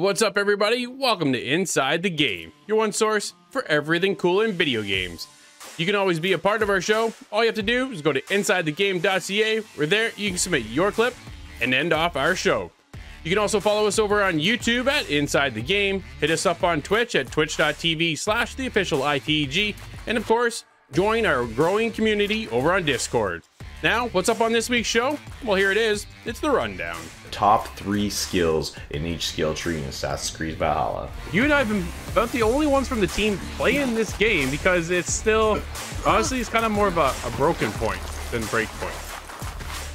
What's up, everybody? Welcome to Inside the Game, your one source for everything cool in video games. You can always be a part of our show. All you have to do is go to InsideTheGame.ca, where there you can submit your clip and end off our show. You can also follow us over on YouTube at Inside the Game, hit us up on Twitch at twitch.tv slash the official ITG, and of course, join our growing community over on Discord. Now, what's up on this week's show? Well, here it is. It's the rundown. Top three skills in each skill tree in Assassin's Creed Valhalla. You and I have been about the only ones from the team playing this game because it's still, honestly, it's kind of more of a, a broken point than break point.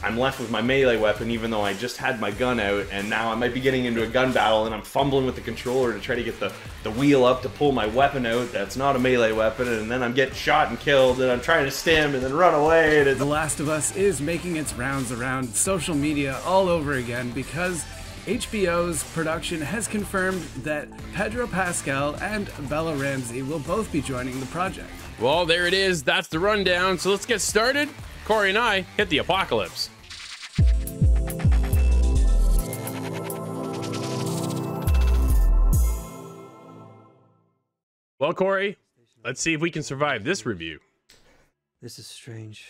I'm left with my melee weapon even though I just had my gun out and now I might be getting into a gun battle and I'm fumbling with the controller to try to get the, the wheel up to pull my weapon out that's not a melee weapon and then I'm getting shot and killed and I'm trying to stem and then run away and it's The Last of Us is making its rounds around social media all over again because HBO's production has confirmed that Pedro Pascal and Bella Ramsey will both be joining the project. Well, there it is. That's the rundown. So let's get started. Corey and I hit the apocalypse. Well, Corey, let's see if we can survive this review. This is strange.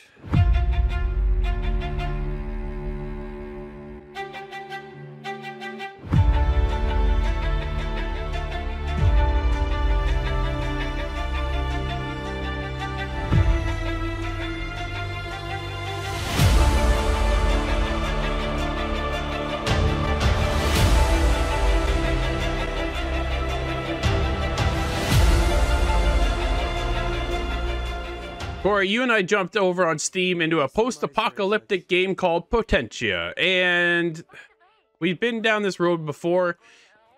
You and I jumped over on Steam into a post-apocalyptic game called Potentia, and we've been down this road before.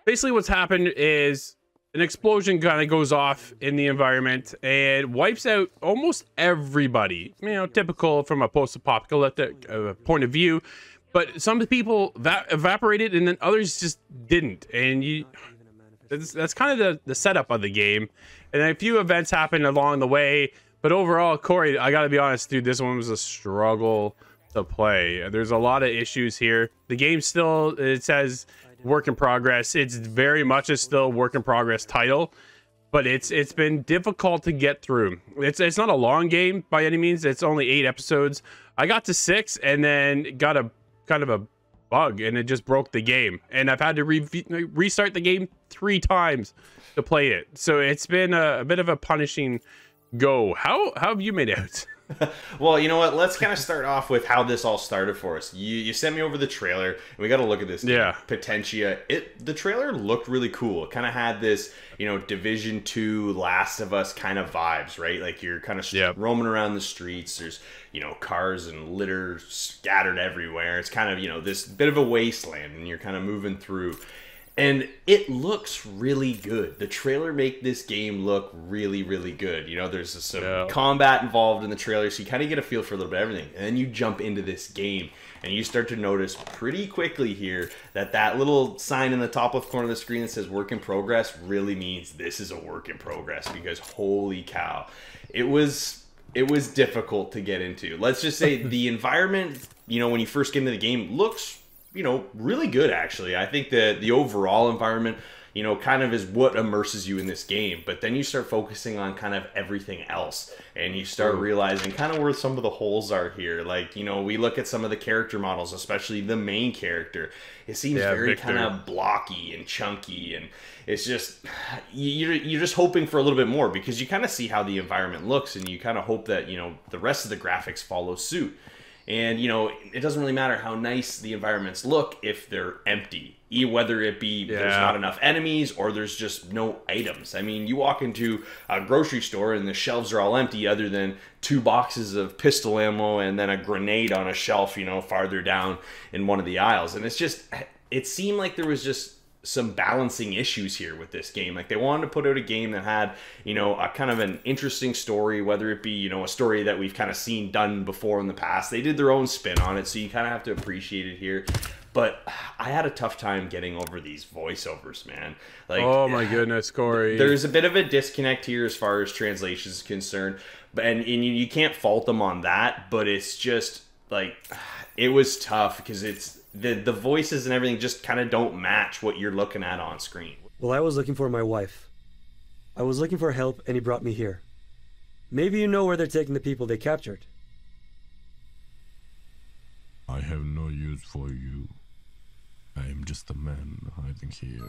Basically, what's happened is an explosion kind of goes off in the environment and wipes out almost everybody. You know, typical from a post-apocalyptic uh, point of view. But some people va- evaporated, and then others just didn't. And you, that's, that's kind of the, the setup of the game. And then a few events happen along the way. But overall, Corey, I got to be honest, dude, this one was a struggle to play. There's a lot of issues here. The game still, it says work in progress. It's very much a still work in progress title, but it's it's been difficult to get through. It's it's not a long game by any means. It's only eight episodes. I got to six and then got a kind of a bug and it just broke the game. And I've had to re- restart the game three times to play it. So it's been a, a bit of a punishing go. How how have you made out? well, you know what? Let's kind of start off with how this all started for us. You you sent me over the trailer, and we got to look at this. Yeah. Potentia. It the trailer looked really cool. It kind of had this, you know, Division Two, Last of Us kind of vibes, right? Like you're kind of Yep. roaming around the streets. There's you know cars and litter scattered everywhere. It's kind of you know this bit of a wasteland, and you're kind of moving through. And it looks really good. The trailer make this game look really, really good. You know, there's some Yeah. combat involved in the trailer, so you kind of get a feel for a little bit of everything. And then you jump into this game, and you start to notice pretty quickly here that that little sign in the top left corner of the screen that says "work in progress" really means this is a work in progress. Because holy cow, it was it was difficult to get into. Let's just say the environment, you know, when you first get into the game, looks you know really good actually. I think the the overall environment you know, kind of is what immerses you in this game. But then you start focusing on kind of everything else, and you start realizing kind of where some of the holes are here. Like, you know, we look at some of the character models, especially the main character. It seems Yeah, very kind of blocky and chunky, and it's just you're you're just hoping for a little bit more because you kind of see how the environment looks, and you kind of hope that you know the rest of the graphics follow suit. And you know, it doesn't really matter how nice the environments look if they're empty. E- Whether it be there's not enough enemies or there's just no items. I mean, you walk into a grocery store and the shelves are all empty, other than two boxes of pistol ammo and then a grenade on a shelf, you know, farther down in one of the aisles. And it's just, it seemed like there was just some balancing issues here with this game. Like they wanted to put out a game that had, you know, a kind of an interesting story, whether it be, you know, a story that we've kind of seen done before in the past. They did their own spin on it, so you kind of have to appreciate it here. But I had a tough time getting over these voiceovers, man. Like Oh my goodness, Corey. there's a bit of a disconnect here as far as translation is concerned, but and, and you, you can't fault them on that. But it's just like it was tough because it's the the voices and everything just kind of don't match what you're looking at on screen. Well, I was looking for my wife. I was looking for help, and he brought me here. Maybe you know where they're taking the people they captured. I have no use for you. I am just a man hiding here.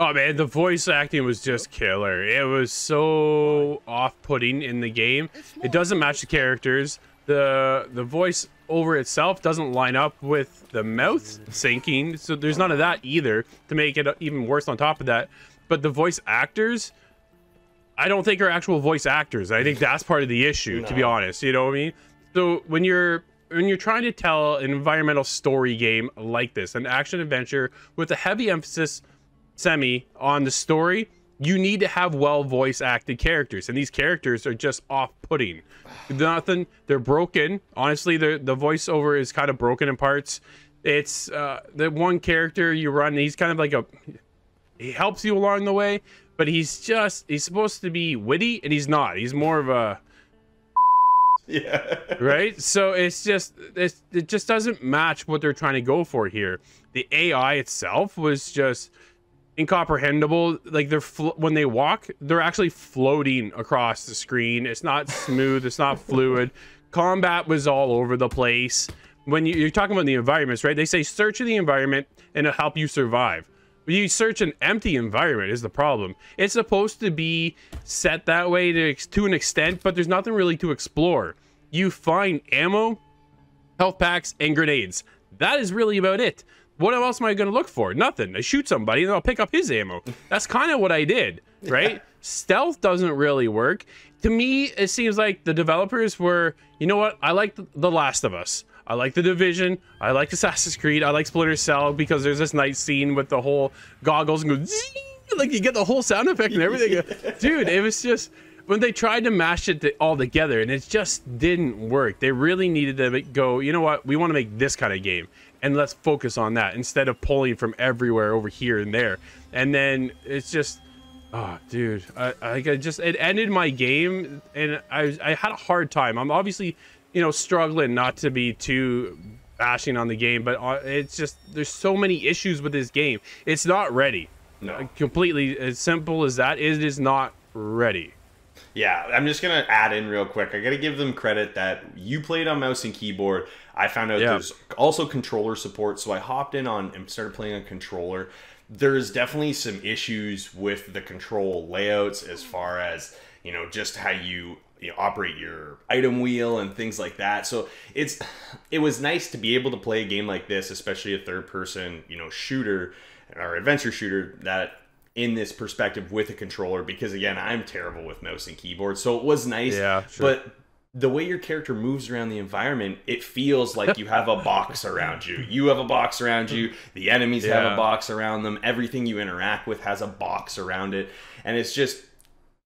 Oh man, the voice acting was just killer. It was so off-putting in the game. It doesn't match the characters. The the voice over itself doesn't line up with the mouth syncing. So there's none of that either to make it even worse on top of that. But the voice actors, I don't think are actual voice actors. I think that's part of the issue, to be honest. You know what I mean? So when you're when you're trying to tell an environmental story game like this, an action adventure with a heavy emphasis semi on the story, you need to have well voice acted characters, and these characters are just off putting. Nothing, they're broken. Honestly, the the voiceover is kind of broken in parts. It's uh, the one character you run, he's kind of like a he helps you along the way, but he's just he's supposed to be witty and he's not. He's more of a Yeah. right? So it's just it's, it just doesn't match what they're trying to go for here. The AI itself was just incomprehensible. Like they're when they walk, they're actually floating across the screen. It's not smooth. It's not fluid. Combat was all over the place. When you, you're talking about the environments, right? They say search the environment and it'll help you survive. But you search an empty environment is the problem. It's supposed to be set that way to, to an extent, but there's nothing really to explore. You find ammo, health packs, and grenades. That is really about it. What else am I going to look for? Nothing. I shoot somebody and I'll pick up his ammo. That's kind of what I did, right? Stealth doesn't really work. To me, it seems like the developers were, you know what? I like The- The Last of Us. I like The Division. I like Assassin's Creed. I like Splinter Cell because there's this night scene with the whole goggles and go zing, like you get the whole sound effect and everything. Dude, it was just when they tried to mash it all together and it just didn't work. They really needed to go, you know what? We want to make this kind of game and let's focus on that instead of pulling from everywhere over here and there. And then it's just Oh, dude, I, I just it ended my game, and I I had a hard time. I'm obviously, you know, struggling not to be too bashing on the game, but uh, it's just there's so many issues with this game. It's not ready. No. completely as simple as that. It is not ready. Yeah, I'm just gonna add in real quick. I gotta give them credit that you played on mouse and keyboard. I found out Yeah. there's also controller support, so I hopped in on and started playing on controller. There's definitely some issues with the control layouts as far as you know just how you you know, operate your item wheel and things like that. So it's it was nice to be able to play a game like this, especially a third person you know shooter or adventure shooter that in this perspective with a controller because again I'm terrible with mouse and keyboard so it was nice Yeah, sure. but the way your character moves around the environment it feels like you have a box around you. You have a box around you. The enemies have a box around them. Everything you interact with has a box around it. And it's just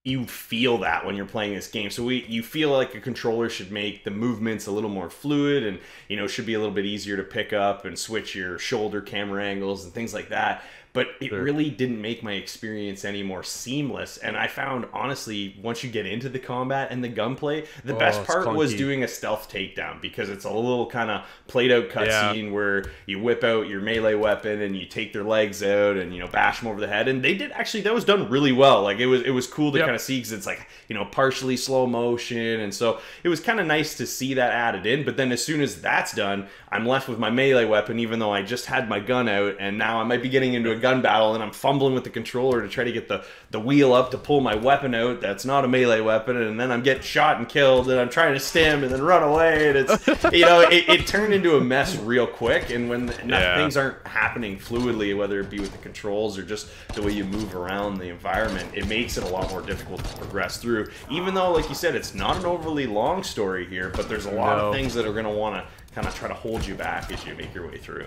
you feel that when you're playing this game. So we you feel like a controller should make the movements a little more fluid and you know should be a little bit easier to pick up and switch your shoulder camera angles and things like that. But it Sure. really didn't make my experience any more seamless. And I found honestly, once you get into the combat and the gunplay, the Oh, best part was doing a stealth takedown because it's a little kind of played out Yeah. cutscene where you whip out your melee weapon and you take their legs out and you know bash them over the head. And they did actually that was done really well. Like it was it was cool to Yep. kind of see because it's like you know partially slow motion and so it was kind of nice to see that added in. But then as soon as that's done, I'm left with my melee weapon even though I just had my gun out and now I might be getting into a gun battle and I'm fumbling with the controller to try to get the the wheel up to pull my weapon out. That's not a melee weapon and then I'm getting shot and killed and I'm trying to stem and then run away and it's you know it, it turned into a mess real quick and when the, Yeah. things aren't happening fluidly, whether it be with the controls or just the way you move around the environment, it makes it a lot more difficult to progress through. Even though, like you said, it's not an overly long story here, but there's a lot No. of things that are going to want to kind of try to hold you back as you make your way through.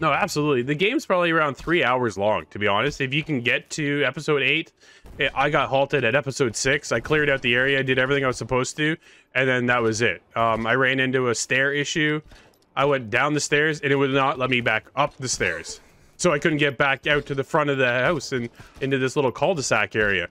No, absolutely. The game's probably around three hours long, to be honest. If you can get to episode eight, eh, I got halted at episode six. I cleared out the area, did everything I was supposed to, and then that was it. Um, I ran into a stair issue. I went down the stairs, and it would not let me back up the stairs. So I couldn't get back out to the front of the house and into this little cul-de-sac area.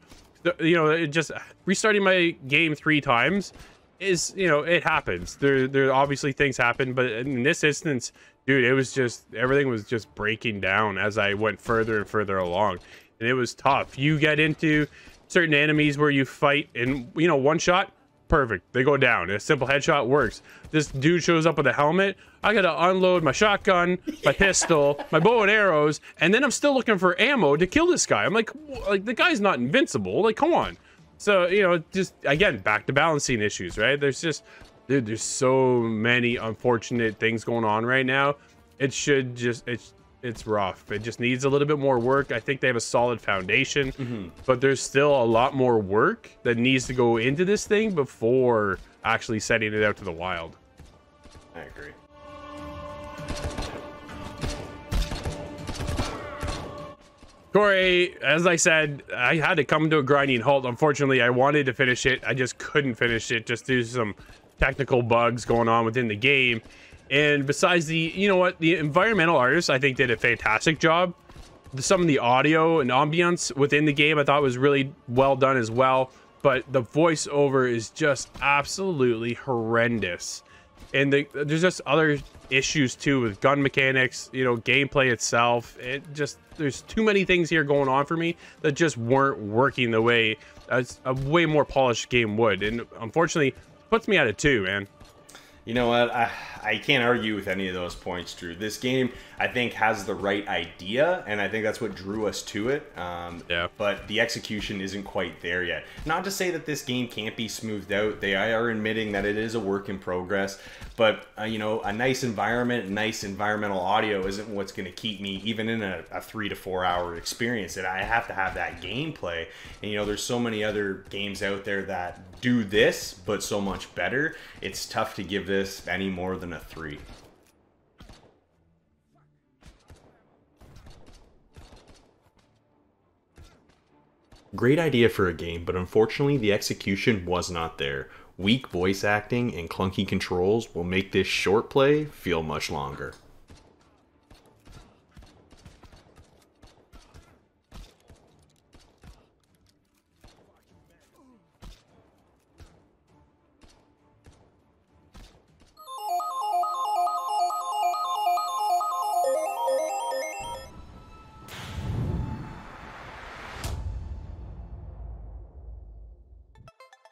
You know, just restarting my game three times is you know it happens. There there obviously things happen, but in this instance, dude, it was just everything was just breaking down as I went further and further along, and it was tough. You get into certain enemies where you fight, and you know one shot, perfect, they go down. A simple headshot works. This dude shows up with a helmet. I gotta unload my shotgun, my pistol, my bow and arrows, and then I'm still looking for ammo to kill this guy. I'm like, like the guy's not invincible. Like, come on. So, you know, just again, back to balancing issues, right? There's just, dude, there's so many unfortunate things going on right now. It should just, it's, it's rough. It just needs a little bit more work. I think they have a solid foundation, Mm-hmm. but there's still a lot more work that needs to go into this thing before actually setting it out to the wild. I agree. Corey, as I said, I had to come to a grinding halt. Unfortunately, I wanted to finish it. I just couldn't finish it just due to some technical bugs going on within the game. And besides the, you know what, the environmental artists, I think, did a fantastic job. Some of the audio and ambience within the game, I thought was really well done as well. But the voiceover is just absolutely horrendous and the, there's just other issues too with gun mechanics you know gameplay itself it just there's too many things here going on for me that just weren't working the way as a way more polished game would and unfortunately puts me at a two man You know what? I, I can't argue with any of those points, Drew. This game, I think, has the right idea, and I think that's what drew us to it. Um, Yeah. But the execution isn't quite there yet. Not to say that this game can't be smoothed out. They are admitting that it is a work in progress. But, uh, you know, a nice environment, nice environmental audio isn't what's going to keep me, even in a, a three to four hour experience. And I have to have that gameplay. And, you know, there's so many other games out there that do this, but so much better. It's tough to give this any more than a three. Great idea for a game, but unfortunately the execution was not there. Weak voice acting and clunky controls will make this short play feel much longer.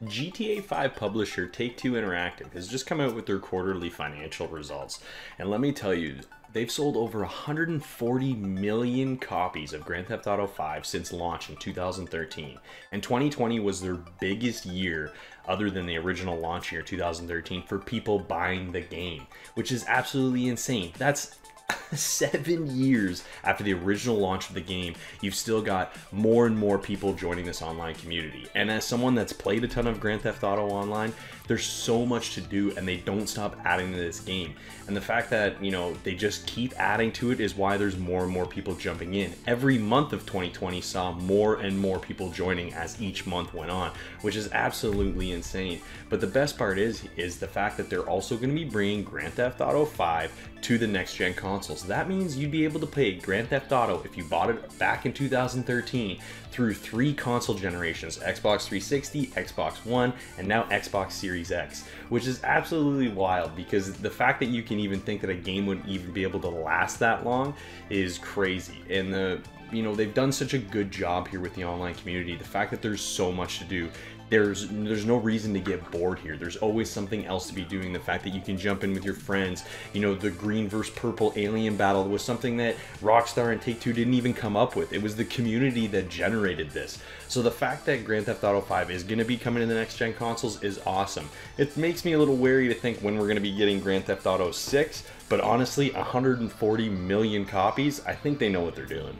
GTA 5 publisher Take Two Interactive has just come out with their quarterly financial results. And let me tell you, they've sold over 140 million copies of Grand Theft Auto 5 since launch in 2013. And 2020 was their biggest year, other than the original launch year 2013, for people buying the game, which is absolutely insane. That's seven years after the original launch of the game, you've still got more and more people joining this online community. And as someone that's played a ton of Grand Theft Auto Online, there's so much to do and they don't stop adding to this game. And the fact that, you know, they just keep adding to it is why there's more and more people jumping in. Every month of 2020 saw more and more people joining as each month went on, which is absolutely insane. But the best part is is the fact that they're also going to be bringing Grand Theft Auto 5 to the next gen consoles. That means you'd be able to play Grand Theft Auto if you bought it back in 2013 through three console generations Xbox 360, Xbox One, and now Xbox Series X, which is absolutely wild because the fact that you can even think that a game would even be able to last that long is crazy. And the you know they've done such a good job here with the online community. The fact that there's so much to do, there's there's no reason to get bored here. There's always something else to be doing. The fact that you can jump in with your friends, you know, the green versus purple alien battle was something that Rockstar and Take Two didn't even come up with. It was the community that generated this. So the fact that Grand Theft Auto 5 is going to be coming to the next gen consoles is awesome. It makes me a little wary to think when we're going to be getting Grand Theft Auto 6, but honestly, 140 million copies, I think they know what they're doing.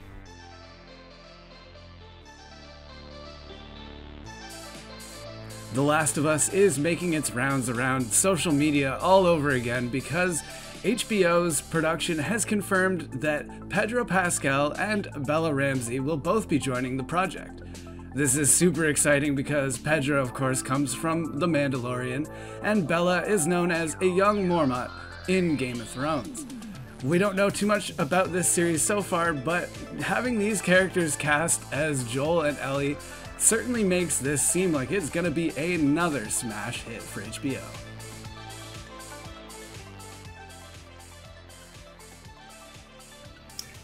The Last of Us is making its rounds around social media all over again because HBO's production has confirmed that Pedro Pascal and Bella Ramsey will both be joining the project. This is super exciting because Pedro, of course, comes from The Mandalorian, and Bella is known as a young Mormont in Game of Thrones. We don't know too much about this series so far, but having these characters cast as Joel and Ellie certainly makes this seem like it's gonna be another smash hit for HBO.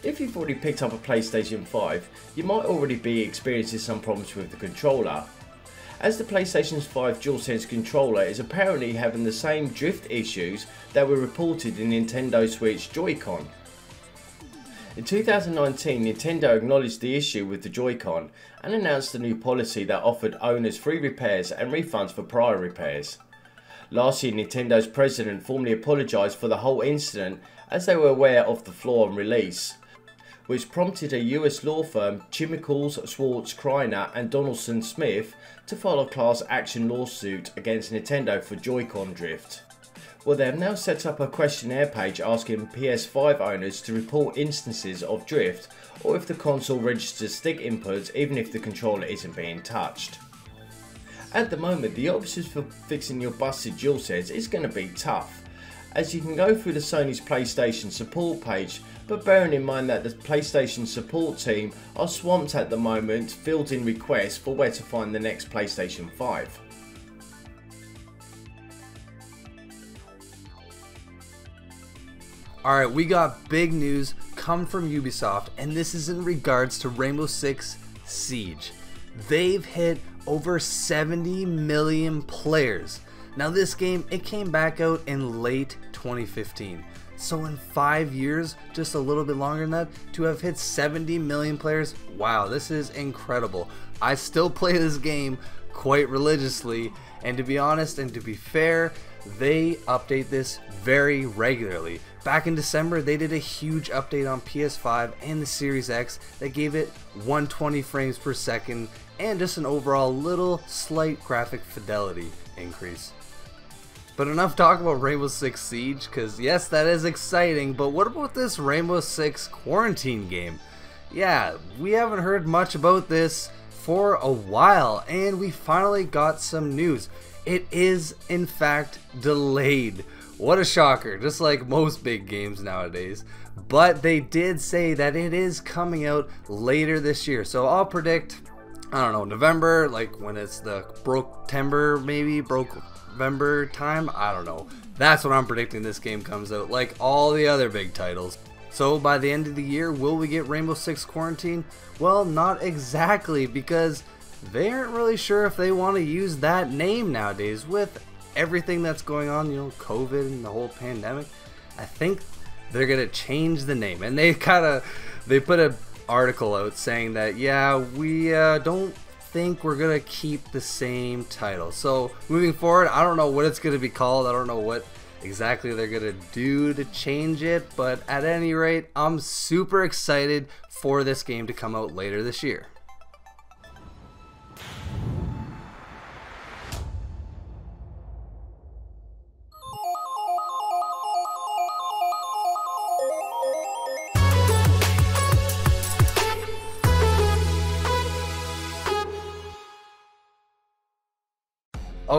If you've already picked up a PlayStation 5, you might already be experiencing some problems with the controller. As the PlayStation 5 DualSense controller is apparently having the same drift issues that were reported in Nintendo Switch Joy-Con. In 2019, Nintendo acknowledged the issue with the Joy-Con and announced a new policy that offered owners free repairs and refunds for prior repairs. Last year, Nintendo's president formally apologised for the whole incident as they were aware of the flaw on release which prompted a US law firm, Chimicles, Schwartz, Kriner and Donaldson Smith, to file a class action lawsuit against Nintendo for Joy-Con drift. Well, they have now set up a questionnaire page asking PS5 owners to report instances of drift or if the console registers stick inputs even if the controller isn't being touched. At the moment, the options for fixing your busted DualSense is going to be tough, as you can go through the Sony's PlayStation support page but bearing in mind that the PlayStation support team are swamped at the moment fielding requests for where to find the next PlayStation 5. Alright, we got big news come from Ubisoft, and this is in regards to Rainbow Six Siege. They've hit over 70 million players. Now this game, it came back out in late 2015. So in five years, just a little bit longer than that, to have hit 70 million players, wow, this is incredible. I still play this game quite religiously, and to be honest and to be fair, they update this very regularly. Back in December, they did a huge update on PS5 and the Series X that gave it 120 frames per second and just an overall little slight graphic fidelity increase. But enough talk about Rainbow Six Siege, because yes, that is exciting, but what about this Rainbow Six Quarantine game? Yeah, we haven't heard much about this for a while, and we finally got some news. It is, in fact, delayed. What a shocker, just like most big games nowadays. But they did say that it is coming out later this year, so I'll predict, I don't know, November, like when it's the broke timber, maybe, broke November time. I don't know. That's what I'm predicting this game comes out, like all the other big titles. So by the end of the year, will we get Rainbow Six Quarantine? Well, not exactly, because they aren't really sure if they want to use that name nowadays with everything that's going on, you know, COVID and the whole pandemic. I think they're gonna change the name, and they kind of they put an article out saying that yeah, we uh, don't think we're gonna keep the same title. So moving forward, I don't know what it's gonna be called. I don't know what exactly they're gonna do to change it, but at any rate, I'm super excited for this game to come out later this year.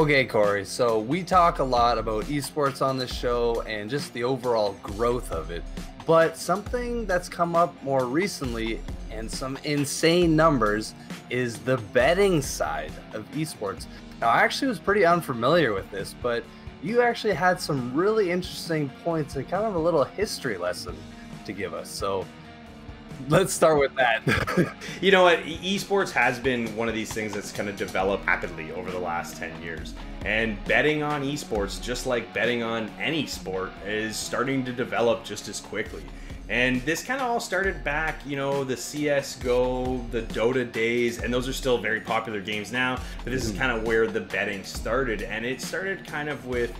Okay, Corey, so we talk a lot about esports on this show and just the overall growth of it. But something that's come up more recently and some insane numbers is the betting side of esports. Now, I actually was pretty unfamiliar with this, but you actually had some really interesting points and kind of a little history lesson to give us. So let's start with that. you know what? Esports has been one of these things that's kind of developed rapidly over the last 10 years. And betting on esports, just like betting on any sport, is starting to develop just as quickly. And this kind of all started back, you know, the CSGO, the Dota days, and those are still very popular games now. But this is hmm. kind of where the betting started. And it started kind of with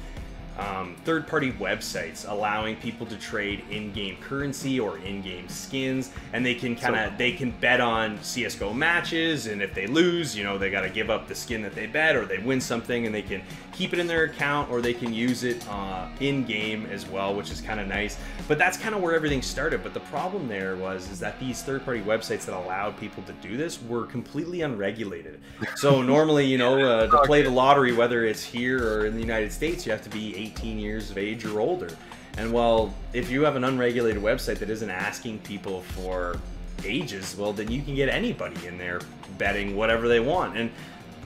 um, third-party websites allowing people to trade in-game currency or in-game skins and they can kind of so, they can bet on csgo matches and if they lose you know they got to give up the skin that they bet or they win something and they can keep it in their account or they can use it uh, in-game as well which is kind of nice but that's kind of where everything started but the problem there was is that these third-party websites that allowed people to do this were completely unregulated so normally you know uh, to play the lottery whether it's here or in the united states you have to be 18 years of age or older. And well, if you have an unregulated website that isn't asking people for ages, well, then you can get anybody in there betting whatever they want. And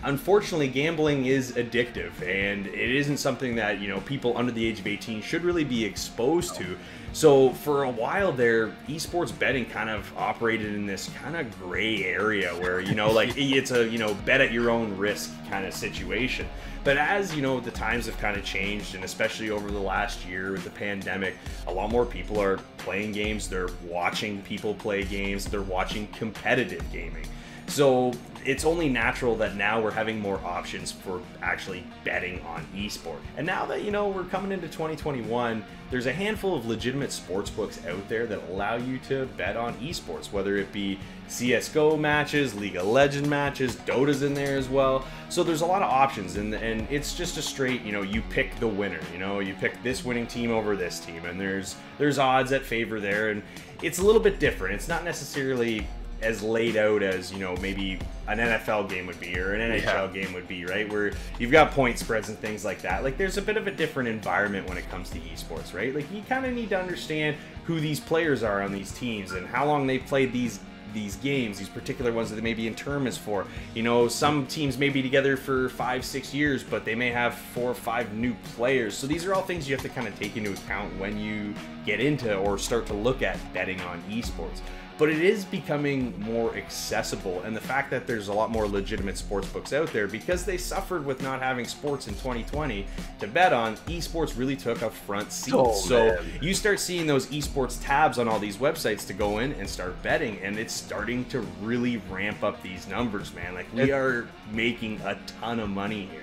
unfortunately, gambling is addictive, and it isn't something that you know people under the age of 18 should really be exposed to. So for a while there, esports betting kind of operated in this kind of gray area where you know, like it's a you know bet at your own risk kind of situation. But as you know, the times have kind of changed, and especially over the last year with the pandemic, a lot more people are playing games. They're watching people play games. They're watching competitive gaming. So it's only natural that now we're having more options for actually betting on esport. And now that you know we're coming into 2021, there's a handful of legitimate sports books out there that allow you to bet on esports, whether it be CS:GO matches, League of Legend matches, Dota's in there as well. So there's a lot of options, and and it's just a straight, you know, you pick the winner. You know, you pick this winning team over this team, and there's there's odds at favor there, and it's a little bit different. It's not necessarily as laid out as you know maybe an NFL game would be or an NHL yeah. game would be, right? Where you've got point spreads and things like that. Like there's a bit of a different environment when it comes to esports, right? Like you kind of need to understand who these players are on these teams and how long they've played these these games, these particular ones that they may be in tournaments for. You know, some teams may be together for five, six years, but they may have four or five new players. So these are all things you have to kind of take into account when you get into or start to look at betting on esports but it is becoming more accessible. And the fact that there's a lot more legitimate sports books out there because they suffered with not having sports in 2020 to bet on, esports really took a front seat. Oh, so man. you start seeing those esports tabs on all these websites to go in and start betting, and it's starting to really ramp up these numbers, man. Like we are making a ton of money here.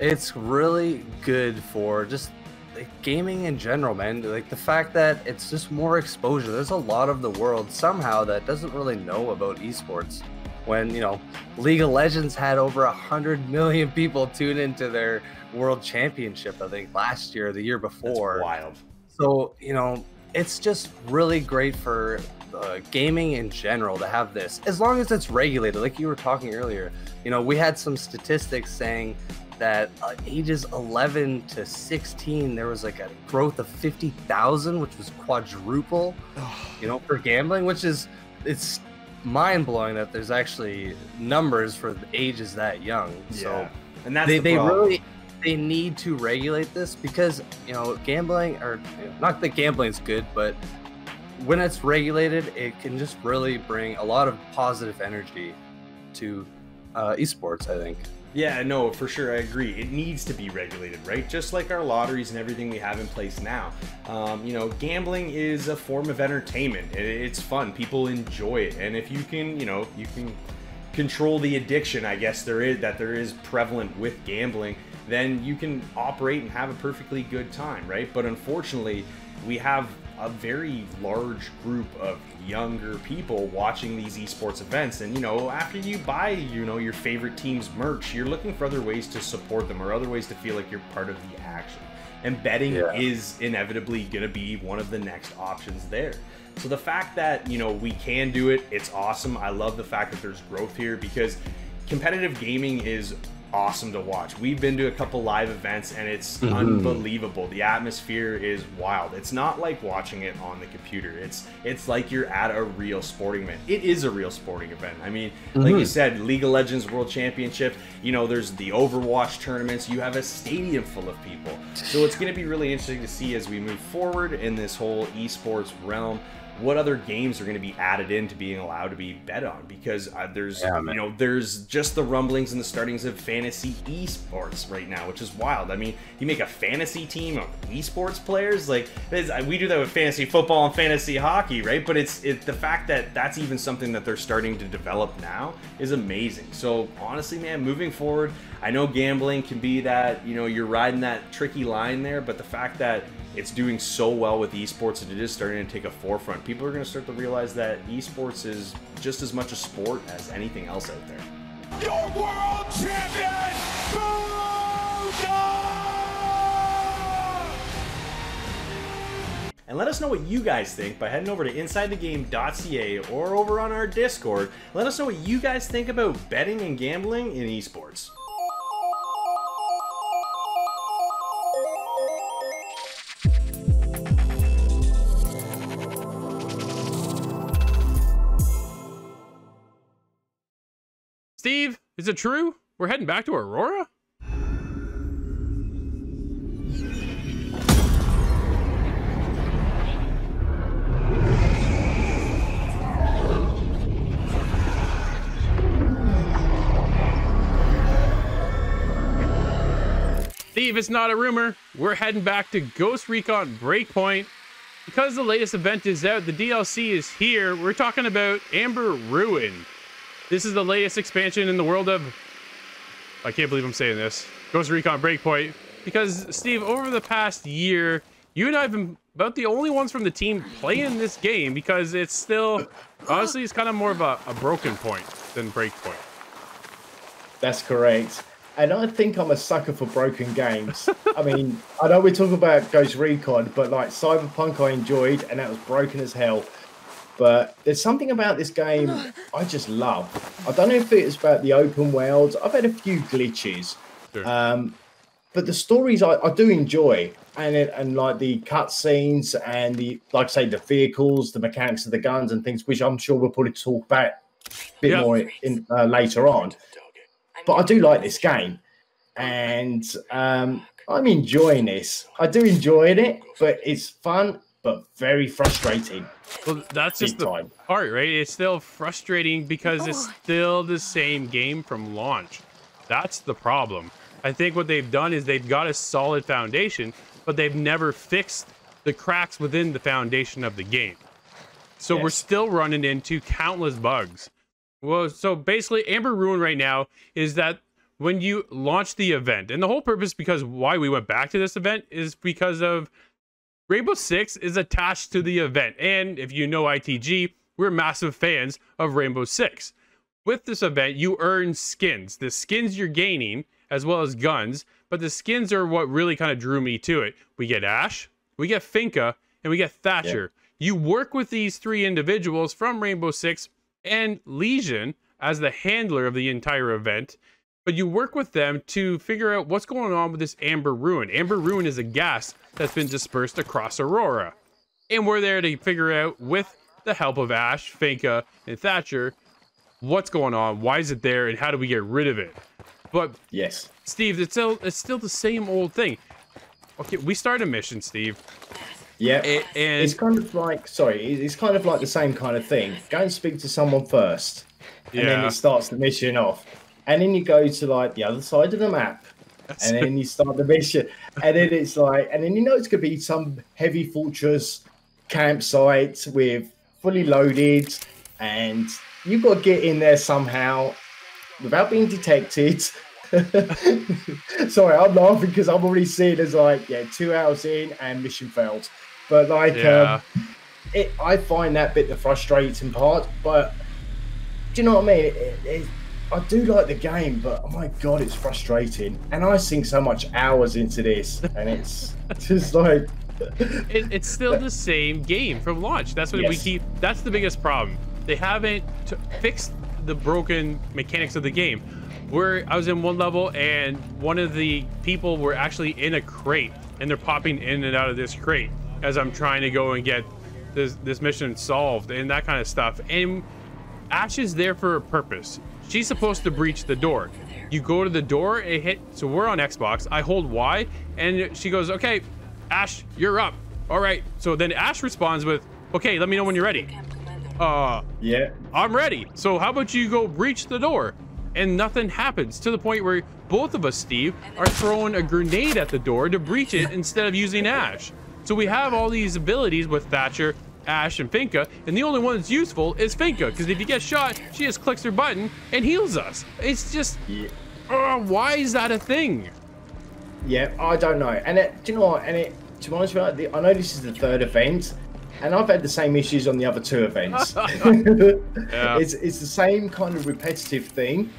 It's really good for just gaming in general, man. Like the fact that it's just more exposure. There's a lot of the world somehow that doesn't really know about esports. When you know, League of Legends had over a hundred million people tune into their World Championship. I think last year, the year before. That's wild. So you know, it's just really great for uh, gaming in general to have this, as long as it's regulated. Like you were talking earlier, you know, we had some statistics saying that uh, ages 11 to 16 there was like a growth of 50,000 which was quadruple you know for gambling which is it's mind blowing that there's actually numbers for ages that young yeah. so and that's they, the they really they need to regulate this because you know gambling or not that gambling is good but when it's regulated it can just really bring a lot of positive energy to uh, esports i think yeah, no, for sure, I agree. It needs to be regulated, right? Just like our lotteries and everything we have in place now. Um, you know, gambling is a form of entertainment. it's fun. People enjoy it, and if you can, you know, you can control the addiction, I guess there is that there is prevalent with gambling, then you can operate and have a perfectly good time, right? But unfortunately, we have a very large group of younger people watching these esports events. And you know after you buy you know your favorite team's merch you're looking for other ways to support them or other ways to feel like you're part of the action. And betting yeah. is inevitably going to be one of the next options there. So the fact that you know we can do it it's awesome. I love the fact that there's growth here because competitive gaming is awesome to watch. We've been to a couple live events and it's mm-hmm. unbelievable. The atmosphere is wild. It's not like watching it on the computer. It's it's like you're at a real sporting event. It is a real sporting event. I mean, mm-hmm. like you said, League of Legends World Championship, you know, there's the Overwatch tournaments. You have a stadium full of people. So it's going to be really interesting to see as we move forward in this whole esports realm what other games are going to be added into being allowed to be bet on? Because uh, there's yeah, you know there's just the rumblings and the startings of fantasy esports right now which is wild. I mean you make a fantasy team of esports players like we do that with fantasy football and fantasy hockey right? But it's it, the fact that that's even something that they're starting to develop now is amazing. So honestly man moving forward i know gambling can be that you know you're riding that tricky line there but the fact that it's doing so well with esports and it is starting to take a forefront. People are going to start to realize that esports is just as much a sport as anything else out there. Your world champion, And let us know what you guys think by heading over to InsideTheGame.ca or over on our Discord. Let us know what you guys think about betting and gambling in esports. Steve, is it true? We're heading back to Aurora? Steve, it's not a rumor. We're heading back to Ghost Recon Breakpoint. Because the latest event is out, the DLC is here. We're talking about Amber Ruin. This is the latest expansion in the world of. I can't believe I'm saying this. Ghost Recon Breakpoint. Because, Steve, over the past year, you and I have been about the only ones from the team playing this game because it's still. Honestly, it's kind of more of a, a broken point than Breakpoint. That's correct. And I think I'm a sucker for broken games. I mean, I know we talk about Ghost Recon, but like Cyberpunk, I enjoyed, and that was broken as hell. But there's something about this game I just love. I don't know if it's about the open world. I've had a few glitches, Sure. um, but the stories I, I do enjoy, and it, and like the cutscenes and the like, I say the vehicles, the mechanics of the guns and things, which I'm sure we'll probably talk about a bit Yeah. more in uh, later on but I do like this game, and um, I'm enjoying this. I do enjoy it, but it's fun, but very frustrating. Well, that's just Big the time. part, right? It's still frustrating because it's oh. still the same game from launch. That's the problem. I think what they've done is they've got a solid foundation, but they've never fixed the cracks within the foundation of the game. So we're still running into countless bugs. Well, so basically, Amber Ruin right now is that when you launch the event, and the whole purpose because why we went back to this event is because of Rainbow Six is attached to the event. And if you know ITG, we're massive fans of Rainbow Six. With this event, you earn skins. The skins you're gaining, as well as guns, but the skins are what really kind of drew me to it. We get Ash, we get Finka, and we get Thatcher. You work with these three individuals from Rainbow Six and Legion as the handler of the entire event but you work with them to figure out what's going on with this Amber Ruin. Amber Ruin is a gas that's been dispersed across Aurora. And we're there to figure out, with the help of Ash, Finka, and Thatcher, what's going on, why is it there, and how do we get rid of it. But Yes. Steve, it's still it's still the same old thing. Okay, we start a mission, Steve, Yeah. a- and it's kind of like sorry, it's kind of like the same kind of thing. Go and speak to someone first, and then it starts the mission off. And then you go to like the other side of the map, and then you start the mission, and then it's like, and then you know it's gonna be some heavy fortress campsite with fully loaded, and you've got to get in there somehow without being detected. Sorry, I'm laughing because I'm already seeing as like, yeah, two hours in and mission failed. But like, yeah, um, it, I find that bit the frustrating part. But do you know what I mean? It, it, I do like the game, but oh my god, it's frustrating. And I sink so much hours into this, and it's just like, it, it's still the same game from launch. That's what we keep. That's the biggest problem. They haven't fixed the broken mechanics of the game. Where I was in one level and one of the people were actually in a crate and they're popping in and out of this crate as I'm trying to go and get this this mission solved and that kind of stuff. And Ash is there for a purpose. She's supposed to breach the door. You go to the door, it hit. So we're on Xbox. I hold Y, and she goes, "Okay, Ash, you're up." All right. So then Ash responds with, "Okay, let me know when you're ready." Uh, yeah, I'm ready. So how about you go breach the door? And nothing happens to the point where both of us, Steve, are throwing a grenade at the door to breach it instead of using Ash. So we have all these abilities with Thatcher, Ash, and Finka, and the only one that's useful is Finka, because if you get shot, she just clicks her button and heals us. It's just, yeah. uh, why is that a thing? Yeah, I don't know. And it, do you know what? And it, to be honest with you, I know this is the third event, and I've had the same issues on the other two events. It's it's the same kind of repetitive thing.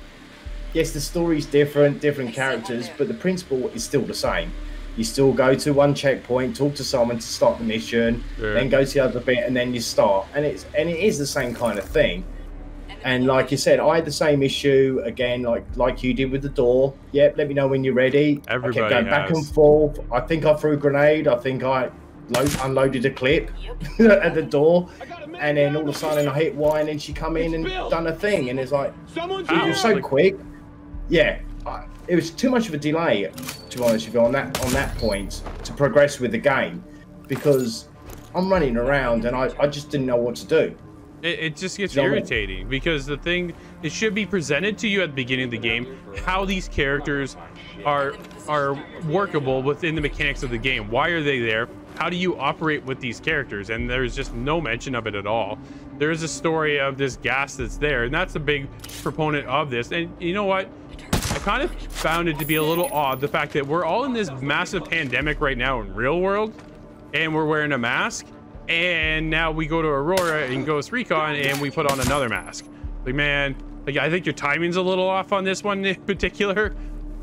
Yes, the story's different, different characters, but the principle is still the same. You still go to one checkpoint, talk to someone to start the mission, Sure. then go to the other bit, and then you start. And it's and it is the same kind of thing. And like you said, I had the same issue again, like like you did with the door. Yep, let me know when you're ready. I Everybody kept going back and forth. I think I threw a grenade. I think I load, unloaded a clip at the door, and then all of a sudden I hit Y, and then she come in and done a thing, and it's like it was so Like- quick. Yeah, I- it was too much of a delay, to be honest with you, on that on that point to progress with the game, because I'm running around and I, I just didn't know what to do. It, it just gets You know what I mean? irritating because the thing it should be presented to you at the beginning of the game how these characters are are workable within the mechanics of the game. Why are they there? How do you operate with these characters? And there's just no mention of it at all. There is a story of this gas that's there, and that's a big proponent of this. And you know what? I kind of found it to be a little odd the fact that we're all in this massive pandemic right now in real world, and we're wearing a mask, and now we go to Auroa and Ghost Recon and we put on another mask. Like, man, like I think your timing's a little off on this one in particular,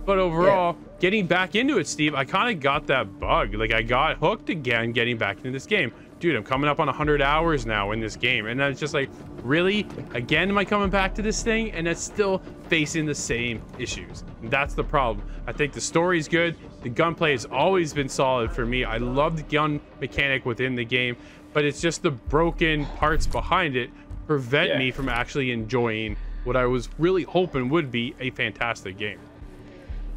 but overall, getting back into it, Steve, I kind of got that bug. Like, I got hooked again getting back into this game. Dude, I'm coming up on 100 hours now in this game, and it's just like, really? Again, am I coming back to this thing? And it's still facing the same issues. And that's the problem. I think the story's good. The gunplay has always been solid for me. I love the gun mechanic within the game, but it's just the broken parts behind it prevent Yeah. me from actually enjoying what I was really hoping would be a fantastic game.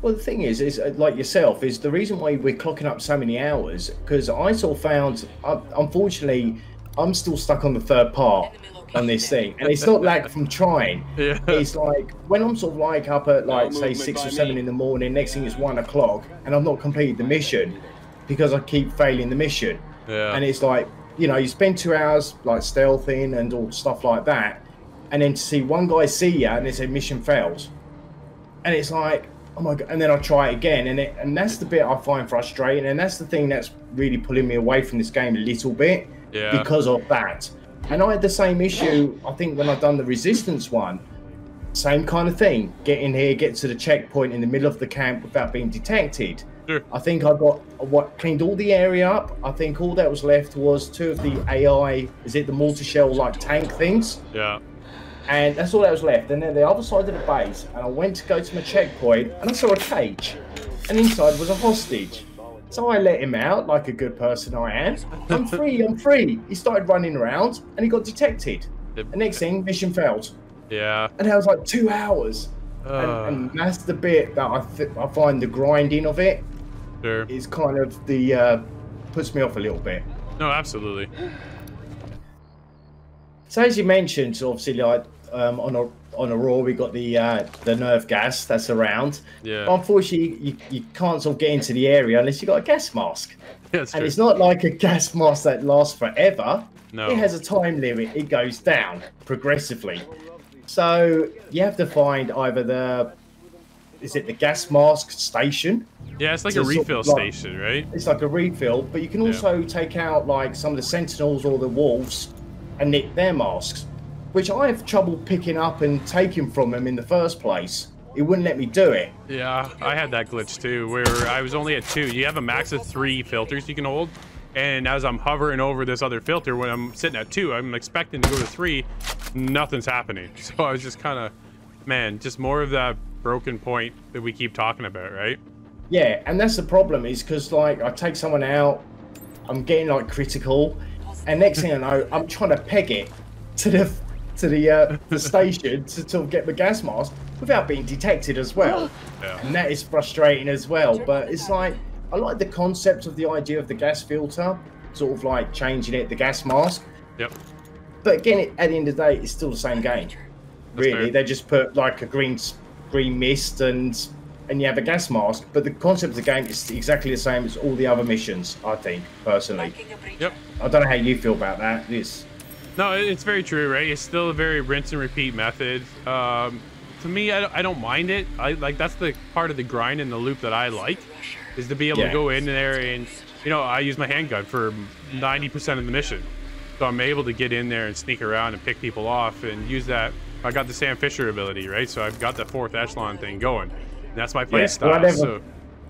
Well, the thing is, is uh, like yourself, is the reason why we're clocking up so many hours because I sort of found, uh, unfortunately, I'm still stuck on the third part on this thing, and it's not like from trying. Yeah. It's like when I'm sort of like up at like say six or seven in the morning, next thing is one o'clock, and I've not completed the mission because I keep failing the mission. Yeah. And it's like, you know, you spend two hours like stealthing and all stuff like that, and then to see one guy see you and they say mission fails, and it's like, oh my god! And then I try it again, and it, and that's the bit I find frustrating, and that's the thing that's really pulling me away from this game a little bit Yeah. because of that. And I had the same issue, I think, when I done the resistance one. Same kind of thing. Get in here, get to the checkpoint in the middle of the camp without being detected. Sure. I think I got what cleaned all the area up. I think all that was left was two of the AI, is it the mortar shell like tank things? Yeah. And that's all that was left. And then the other side of the base, and I went to go to my checkpoint, and I saw a cage, and inside was a hostage. So I let him out like a good person I am. I'm free, I'm free. He started running around, and he got detected. The next thing, mission failed, Yeah. and that was like two hours. Uh, And, and that's the bit that I th- I find the grinding of it sure. is kind of the uh, puts me off a little bit. No, absolutely. So as you mentioned, obviously like um, on a on Auroa we got the uh, the nerve gas that's around. Yeah. But unfortunately, you, you can't sort of get into the area unless you got a gas mask. That's And true. it's not like a gas mask that lasts forever. No. It has a time limit. It goes down progressively. So you have to find either the is it the gas mask station? Yeah, it's like a sort of refill like- station, right? It's like a refill, but you can also take out like some of the sentinels or the wolves and nick their masks, which I have trouble picking up and taking from them in the first place. It wouldn't let me do it. Yeah, I had that glitch too, where I was only at two. You have a max of three filters you can hold, and as I'm hovering over this other filter, when I'm sitting at two, I'm expecting to go to three. Nothing's happening. So I was just kind of, man, just more of that broken point that we keep talking about, right? Yeah, and that's the problem is because like I take someone out, I'm getting like critical, and next thing I know, I'm trying to peg it to the to the uh, the station to sort of get the gas mask without being detected as well. Yeah. and that is frustrating as well. But it's like I like the concept of the idea of the gas filter, sort of like changing it the gas mask. Yep. But again, at the end of the day, it's still the same game. really, fair. they just put like a green green mist and and you have a gas mask. But the concept of the game is exactly the same as all the other missions. I think personally. Yep. I don't know how you feel about that. This. No, it's very true, right? It's still a very rinse and repeat method. Um, to me, I, don't- I don't mind it. I like that's the part of the grind and the loop that I like, is to be able Yeah. to go in there and, you know, I use my handgun for 90% of the mission, so I'm able to get in there and sneak around and pick people off and use that. I got the Sam Fisher ability, right? So I've got the fourth echelon thing going. That's my play Yeah, style. so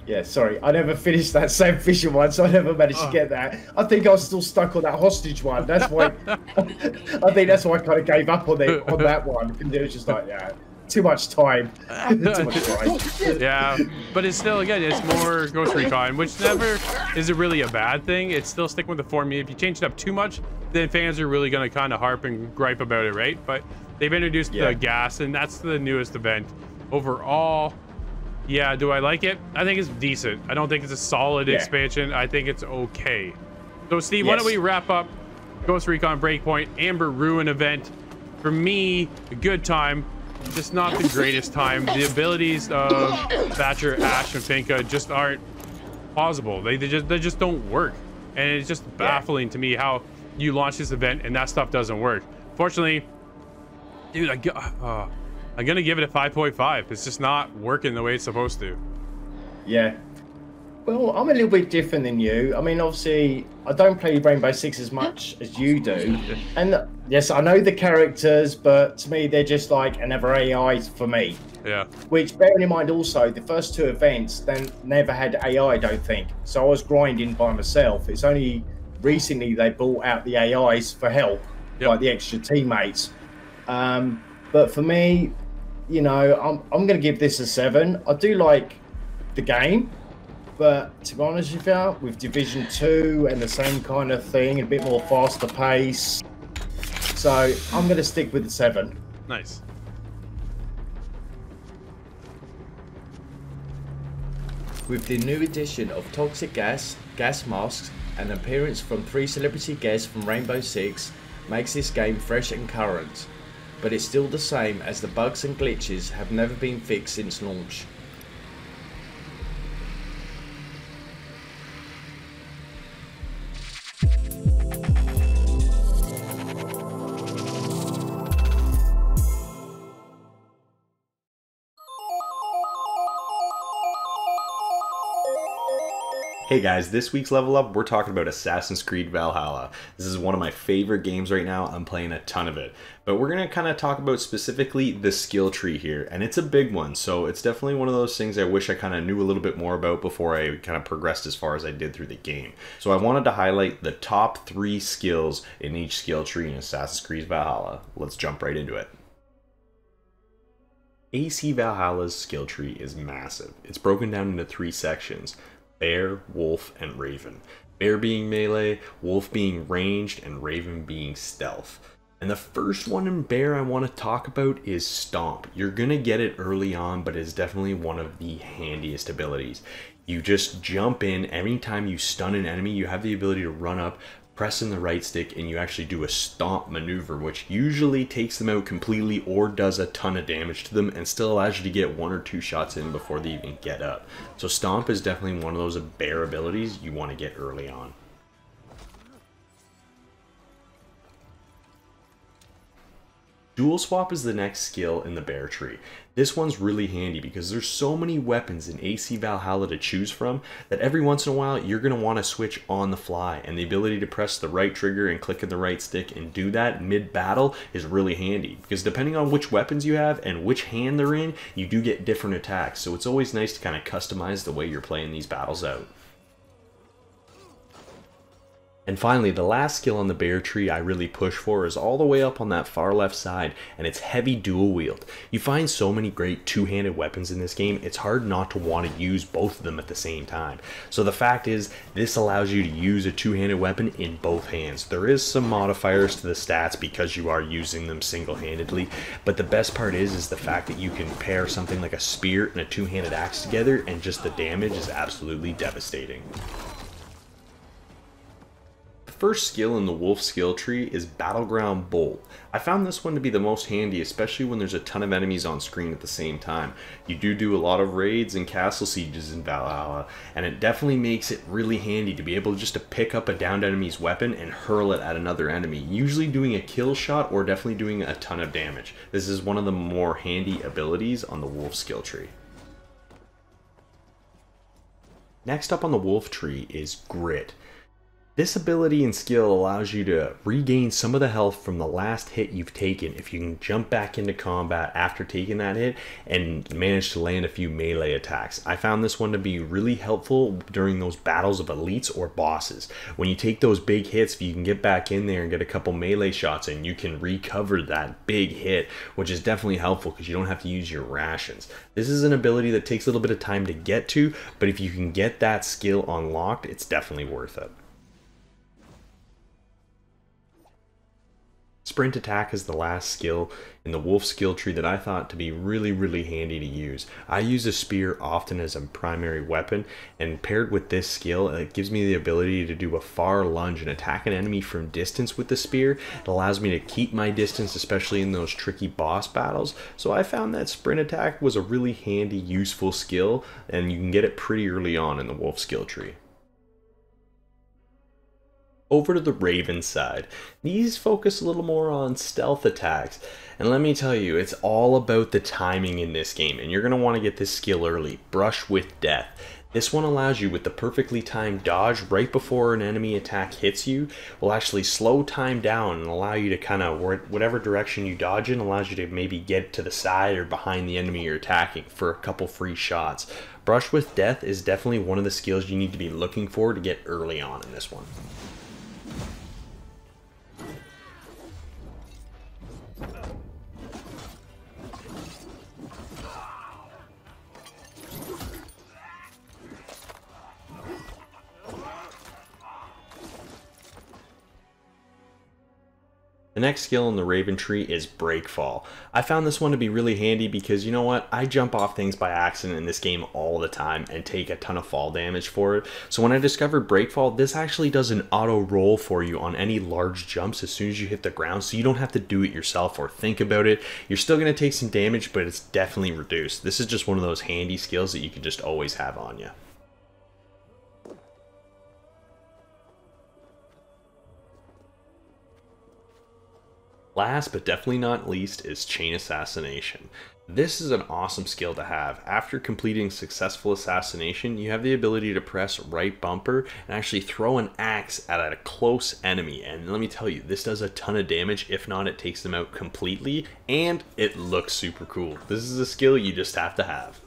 Yeah, sorry, I never finished that Sam Fisher one, so I never managed Oh. to get that. I think I was still stuck on that hostage one. That's why. I think that's why I kind of gave up on it on that one. And it was just like, yeah, too much time. too much time. yeah, but it's still again, it's more Ghost Recon, which never is it really a bad thing. It's still sticking with the formula. If you change it up too much, then fans are really gonna kind of harp and gripe about it, right? But they've introduced Yeah. the gas, and that's the newest event. Overall, yeah, do I like it? I think it's decent. I don't think it's a solid Yeah. expansion. I think it's okay. So, Steve, why don't we wrap up Ghost Recon Breakpoint Amber Ruin event? For me, a good time, just not the greatest time. The abilities of Thatcher, Ash, and Finka just aren't plausible. They, they just they just don't work, and it's just baffling to me how you launch this event and that stuff doesn't work. Fortunately, dude, I got. uh, I'm gonna give it a 5.5. It's just not working the way it's supposed to. Yeah. Well, I'm a little bit different than you. I mean, obviously, I don't play Rainbow Six as much as you do. And yes, I know the characters, but to me, they're just like another AI for me. Yeah. Which, bearing in mind also, the first two events then never had AI, I don't think. So I was grinding by myself. It's only recently they brought out the AIs for help, Yep. like the extra teammates. Um, but for me, you know, I'm, I'm going to give this a seven. I do like the game, but to be honest with you, with Division 2 and the same kind of thing, a bit more faster pace. So I'm going to stick with the seven. Nice. With the new addition of toxic gas, gas masks, and appearance from three celebrity guests from Rainbow Six, makes this game fresh and current. But it's still the same as the bugs and glitches have never been fixed since launch. Hey guys, this week's level up, we're talking about Assassin's Creed Valhalla. This is one of my favorite games right now. I'm playing a ton of it. But we're going to kind of talk about specifically the skill tree here, and it's a big one. So it's definitely one of those things I wish I kind of knew a little bit more about before I kind of progressed as far as I did through the game. So I wanted to highlight the top three skills in each skill tree in Assassin's Creed Valhalla. Let's jump right into it. AC Valhalla's skill tree is massive. It's broken down into three sections Bear, Wolf, and Raven. Bear being melee, Wolf being ranged, and Raven being stealth. And the first one in Bear I want to talk about is Stomp. You're gonna get it early on, but it's definitely one of the handiest abilities. You just jump in, anytime you stun an enemy, you have the ability to run up, press in the right stick, and you actually do a stomp maneuver, which usually takes them out completely or does a ton of damage to them and still allows you to get one or two shots in before they even get up. So stomp is definitely one of those bear abilities you want to get early on. Dual swap is the next skill in the bear tree. This one's really handy because there's so many weapons in AC Valhalla to choose from that every once in a while you're going to want to switch on the fly and the ability to press the right trigger and click in the right stick and do that mid battle is really handy because depending on which weapons you have and which hand they're in, you do get different attacks. So it's always nice to kind of customize the way you're playing these battles out. And finally, the last skill on the bear tree I really push for is all the way up on that far left side, and it's heavy dual wield. You find so many great two-handed weapons in this game, it's hard not to want to use both of them at the same time. So the fact is, this allows you to use a two-handed weapon in both hands. There is some modifiers to the stats because you are using them single-handedly, but the best part is, is the fact that you can pair something like a spear and a two-handed axe together, and just the damage is absolutely devastating. First skill in the wolf skill tree is Battleground Bolt. I found this one to be the most handy, especially when there's a ton of enemies on screen at the same time. You do do a lot of raids and castle sieges in Valhalla, and it definitely makes it really handy to be able just to pick up a downed enemy's weapon and hurl it at another enemy, usually doing a kill shot or definitely doing a ton of damage. This is one of the more handy abilities on the wolf skill tree. Next up on the wolf tree is Grit. This ability and skill allows you to regain some of the health from the last hit you've taken if you can jump back into combat after taking that hit and manage to land a few melee attacks. I found this one to be really helpful during those battles of elites or bosses. When you take those big hits, if you can get back in there and get a couple melee shots in, you can recover that big hit, which is definitely helpful because you don't have to use your rations. This is an ability that takes a little bit of time to get to, but if you can get that skill unlocked, it's definitely worth it. Sprint attack is the last skill in the wolf skill tree that I thought to be really, really handy to use. I use a spear often as a primary weapon, and paired with this skill, it gives me the ability to do a far lunge and attack an enemy from distance with the spear. It allows me to keep my distance, especially in those tricky boss battles. So I found that sprint attack was a really handy, useful skill, and you can get it pretty early on in the wolf skill tree over to the Raven side. These focus a little more on stealth attacks. And let me tell you, it's all about the timing in this game, and you're going to want to get this skill early. Brush with Death. This one allows you with the perfectly timed dodge right before an enemy attack hits you, will actually slow time down and allow you to kind of, whatever direction you dodge in, allows you to maybe get to the side or behind the enemy you're attacking for a couple free shots. Brush with Death is definitely one of the skills you need to be looking for to get early on in this one. Oh. The next skill in the Raven tree is Breakfall. I found this one to be really handy because you know what? I jump off things by accident in this game all the time and take a ton of fall damage for it. So when I discovered Breakfall, this actually does an auto roll for you on any large jumps as soon as you hit the ground so you don't have to do it yourself or think about it. You're still going to take some damage, but it's definitely reduced. This is just one of those handy skills that you can just always have on you. Last but definitely not least is Chain Assassination. This is an awesome skill to have. After completing successful assassination, you have the ability to press right bumper and actually throw an axe at a close enemy. And let me tell you, this does a ton of damage. If not, it takes them out completely. And it looks super cool. This is a skill you just have to have.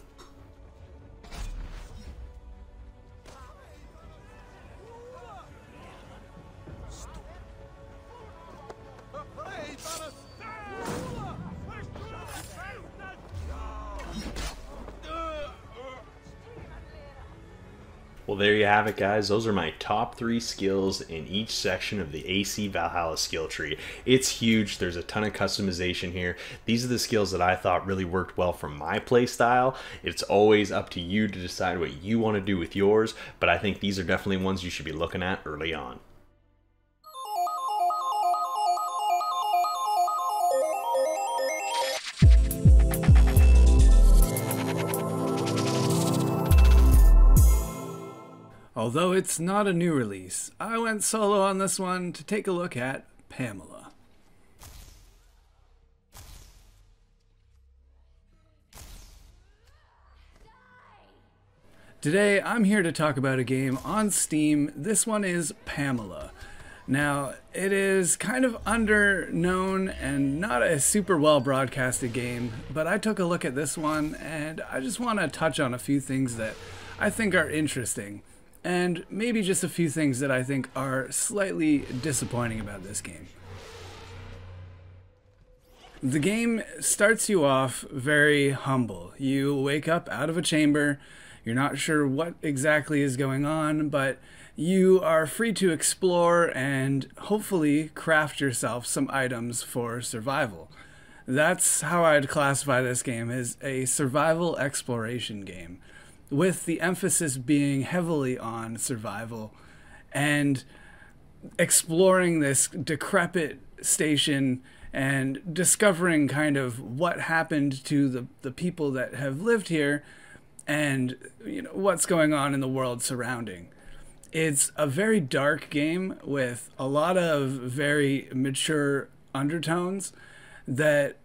Have it, guys. Those are my top three skills in each section of the AC Valhalla skill tree. It's huge. There's a ton of customization here. These are the skills that I thought really worked well for my play style. It's always up to you to decide what you want to do with yours, but I think these are definitely ones you should be looking at early on. Although it's not a new release, I went solo on this one to take a look at Pamela. Today, I'm here to talk about a game on Steam. This one is Pamela. Now, it is kind of under known and not a super well broadcasted game, but I took a look at this one and I just want to touch on a few things that I think are interesting and maybe just a few things that I think are slightly disappointing about this game. The game starts you off very humble. You wake up out of a chamber, you're not sure what exactly is going on, but you are free to explore and hopefully craft yourself some items for survival. That's how I'd classify this game as a survival exploration game with the emphasis being heavily on survival and exploring this decrepit station and discovering kind of what happened to the, the people that have lived here and you know what's going on in the world surrounding. It's a very dark game with a lot of very mature undertones that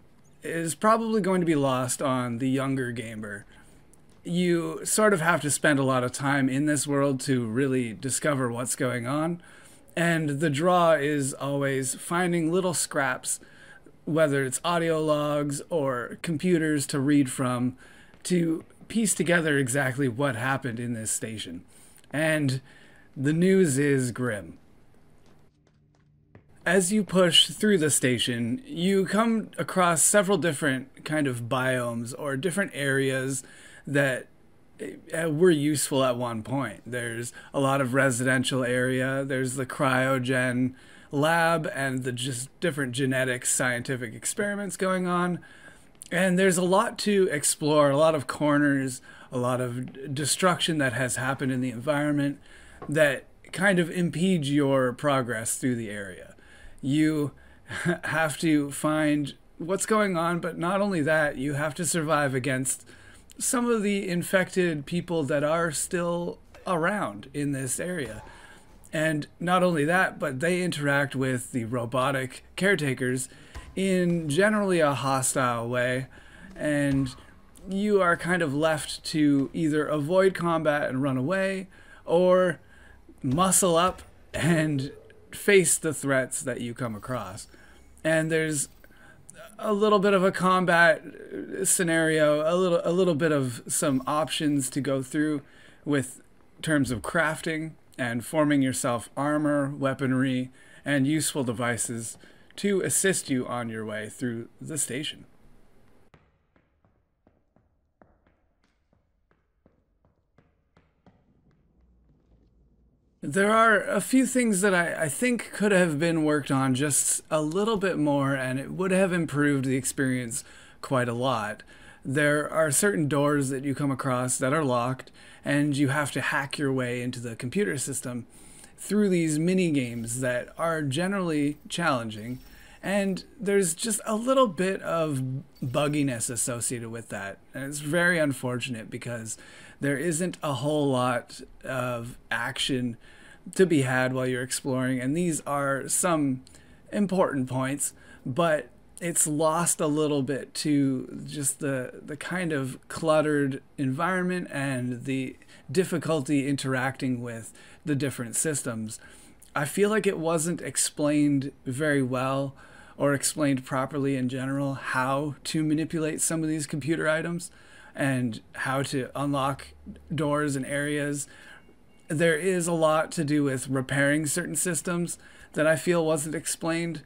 is probably going to be lost on the younger gamer you sort of have to spend a lot of time in this world to really discover what's going on. And the draw is always finding little scraps, whether it's audio logs or computers to read from, to piece together exactly what happened in this station. And the news is grim. As you push through the station, you come across several different kind of biomes or different areas that uh, were useful at one point. There's a lot of residential area. There's the cryogen lab and the just different genetic scientific experiments going on. And there's a lot to explore, a lot of corners, a lot of destruction that has happened in the environment that kind of impedes your progress through the area. You have to find what's going on, but not only that, you have to survive against some of the infected people that are still around in this area. And not only that, but they interact with the robotic caretakers in generally a hostile way. And you are kind of left to either avoid combat and run away or muscle up and face the threats that you come across. And there's a little bit of a combat scenario, a little a little bit of some options to go through with terms of crafting and forming yourself armor, weaponry, and useful devices to assist you on your way through the station. There are a few things that I, I think could have been worked on just a little bit more, and it would have improved the experience quite a lot. There are certain doors that you come across that are locked, and you have to hack your way into the computer system through these mini games that are generally challenging. And there's just a little bit of bugginess associated with that. And it's very unfortunate because there isn't a whole lot of action to be had while you're exploring. And these are some important points, but it's lost a little bit to just the the kind of cluttered environment and the difficulty interacting with the different systems. I feel like it wasn't explained very well or explained properly in general how to manipulate some of these computer items and how to unlock doors and areas there is a lot to do with repairing certain systems that I feel wasn't explained,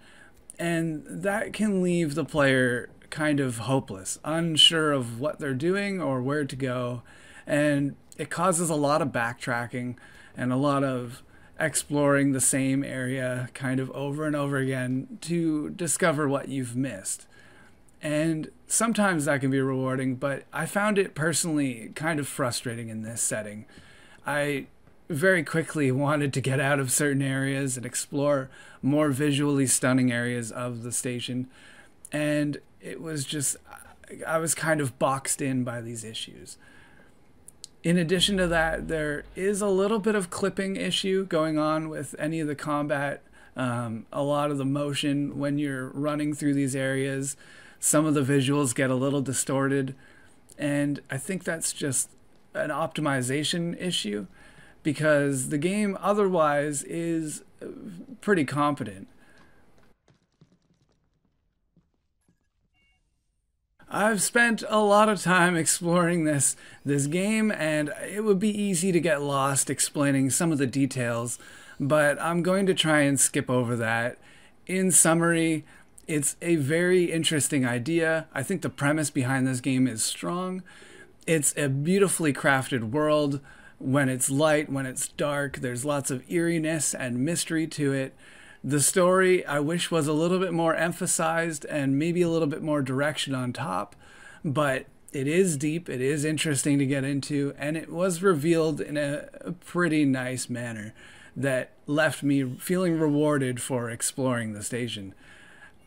and that can leave the player kind of hopeless, unsure of what they're doing or where to go, and it causes a lot of backtracking and a lot of exploring the same area kind of over and over again to discover what you've missed. And sometimes that can be rewarding, but I found it personally kind of frustrating in this setting. I very quickly wanted to get out of certain areas and explore more visually stunning areas of the station. And it was just, I was kind of boxed in by these issues. In addition to that, there is a little bit of clipping issue going on with any of the combat. Um, a lot of the motion when you're running through these areas, some of the visuals get a little distorted. And I think that's just an optimization issue because the game otherwise is uh, pretty competent. I've spent a lot of time exploring this this game and it would be easy to get lost explaining some of the details, but I'm going to try and skip over that. In summary, it's a very interesting idea. I think the premise behind this game is strong. It's a beautifully crafted world when it's light, when it's dark. There's lots of eeriness and mystery to it. The story, I wish, was a little bit more emphasized and maybe a little bit more direction on top, but it is deep, it is interesting to get into, and it was revealed in a, pretty nice manner that left me feeling rewarded for exploring the station.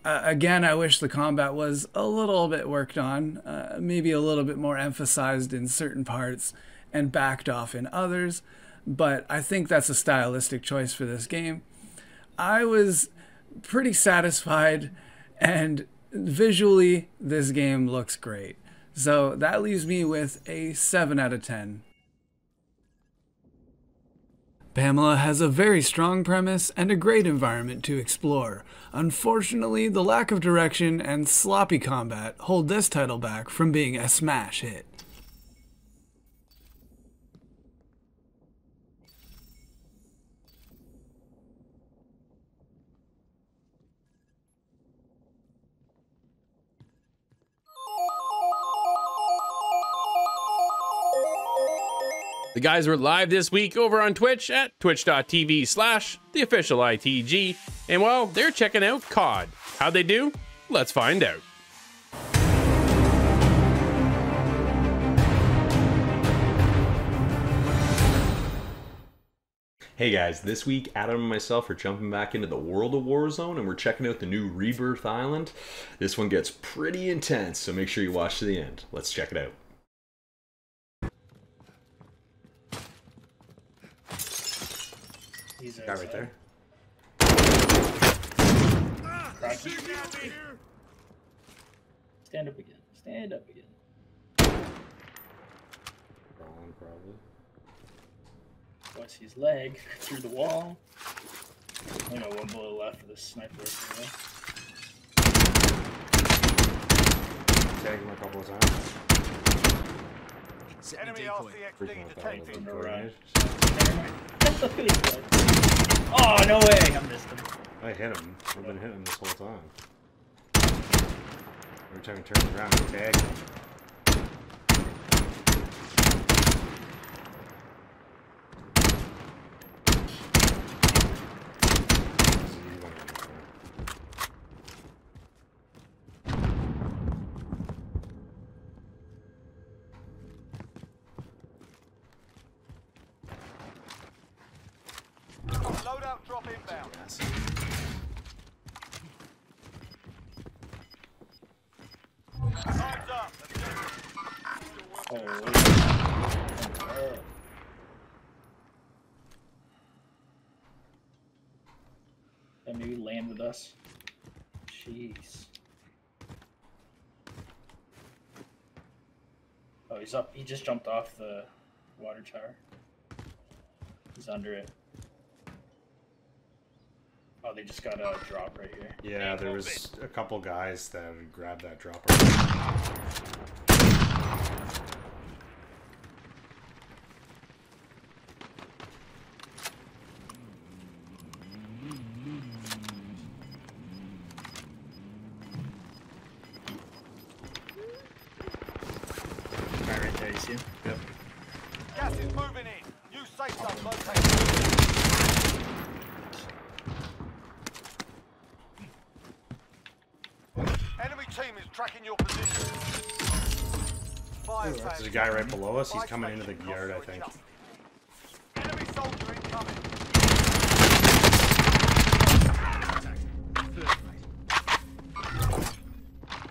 Uh, again, I wish the combat was a little bit worked on, uh, maybe a little bit more emphasized in certain parts and backed off in others, but I think that's a stylistic choice for this game. I was pretty satisfied, and visually, this game looks great. So that leaves me with a 7 out of 10. Pamela has a very strong premise and a great environment to explore. Unfortunately, the lack of direction and sloppy combat hold this title back from being a smash hit. The guys were live this week over on Twitch at twitch.tv slash the official ITG. And well, they're checking out COD. How'd they do? Let's find out. Hey guys, this week Adam and myself are jumping back into the world of Warzone and we're checking out the new Rebirth Island. This one gets pretty intense, so make sure you watch to the end. Let's check it out. He's Guy right there. Stand up again. Stand up again. Wrong, probably. Watch his leg through the wall. I got one bullet left for the sniper. Anyway. Tagged him a couple of times. Enemy RCXD detected. From the oh no way! I missed him. I hit him. I've been hitting him this whole time. Every time he turns around, I tag him. Loadout drop inbound. Time's up. Oh. Uh, That maybe land with us. Jeez. Oh, he's up. He just jumped off the water tower. He's under it. Oh, they just got a drop right here. Yeah, there was a couple guys that grabbed that dropper. Right, right there. You see him? Yep. Gas is moving in. New safe zone located. Enemy team is tracking your position. Fire There's a guy right below us. He's coming into the yard, I think. Enemy soldier incoming.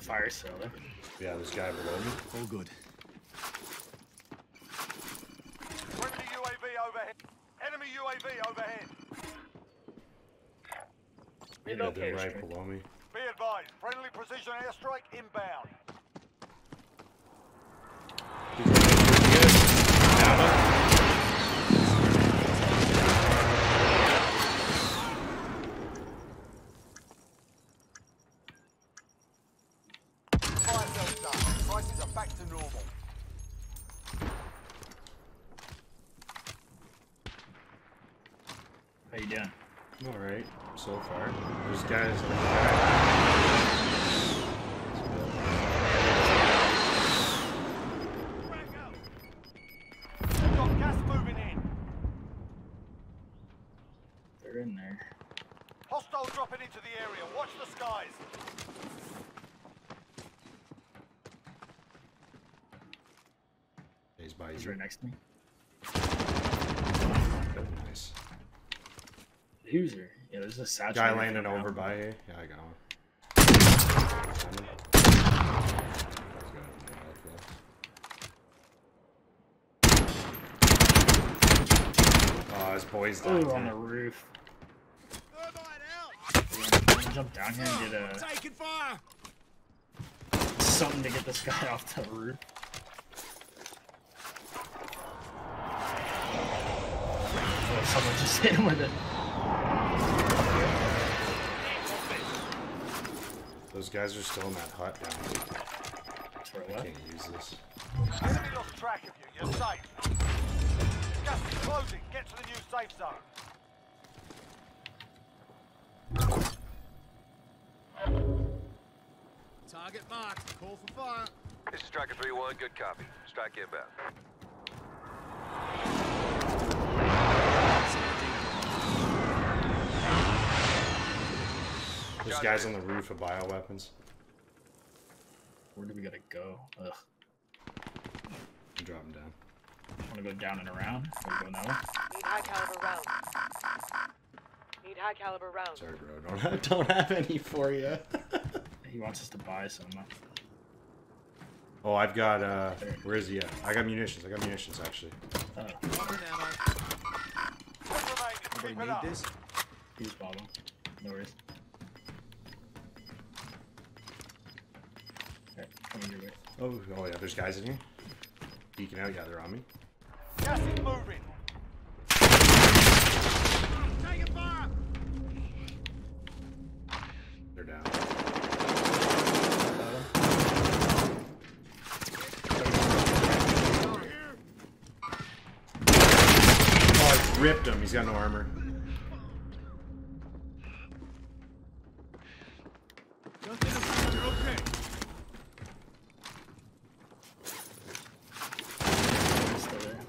Fire seller. Yeah, there's a guy below me. All good. Friendly UAV overhead. Enemy UAV overhead. Yeah, they're right below me. Be advised, friendly precision airstrike inbound. Fire sales done. Prices are back to normal. How you doing? All right, so far. There's guys like that. We've got gas moving in. They're in there. Hostile dropping into the area. Watch the skies. He's by He's you. right next to me. Nice. User. Yeah, there's a satchel. Guy right landing there now. over by you. Yeah, I got one. He's got a mouth left. Oh, his boys died. Oh, on the roof. I'm jump down here and get a fire! something to get this guy off the roof. Someone just hit him with it. Those guys are still in that hut down there. For I what? can't use this. Enemy lost track of you. You're safe. Gas is closing. Get to the new safe zone. Target marked. Call for fire. This is Striker 3-1, good copy. Strike inbound. There's guys on the roof of bioweapons. Where do we gotta go? Ugh. Drop them down. Wanna go down and around? Or go no? Need high caliber rounds. Need high caliber rounds. Sorry, bro. Don't have, don't have any for you. He wants us to buy some. oh, I've got. uh Where is he at? I got munitions. I got munitions actually. Oh, Keep it up. peace bottle. No worries. Okay, coming your way. Oh, oh yeah. There's guys in here. Peeking out. Yeah, they're on me. Gas is moving. Taking fire. They're down. Oh, I ripped him. He's got no armor. Just in a second. You're okay. He's still there.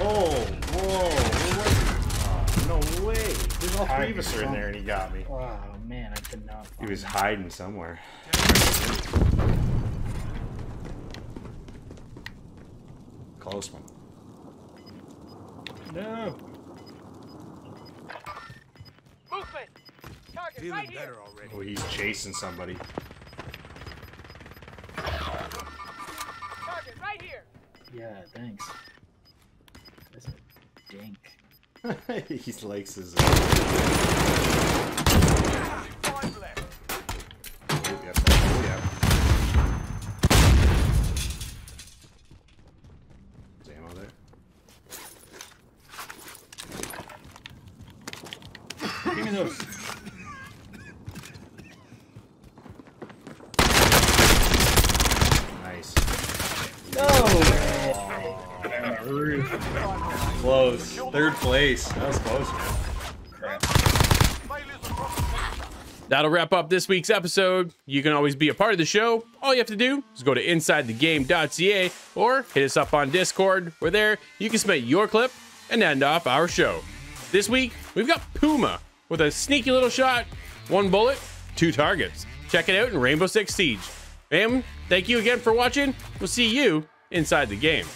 Oh, whoa. Where was he? Oh, no way. There's all three of us are in there and he got me. Oh man, I could not. He find was hiding somewhere. Close one. No. Movement! Target Feeling right here! already. Oh, he's chasing somebody. Target right here! Yeah, thanks. That's a dink. he likes his. Five left. Oh, yeah. Oh, yeah. There's ammo there. Give me those. Nice. Oh, Close. Place. That was close. That'll wrap up this week's episode. You can always be a part of the show. All you have to do is go to insidethegame.ca or hit us up on Discord, where there you can submit your clip and end off our show. This week, we've got Puma with a sneaky little shot, one bullet, two targets. Check it out in Rainbow Six Siege. And thank you again for watching. We'll see you inside the game.